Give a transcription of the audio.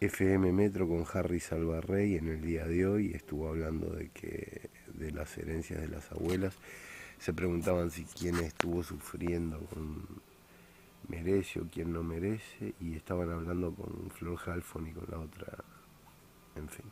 FM Metro con Harry Salvarrey en el día de hoy estuvo hablando de que de las herencias de las abuelas. Se preguntaban si quién estuvo sufriendo con merece o quién no merece y estaban hablando con Flor Halfon y con la otra, en fin.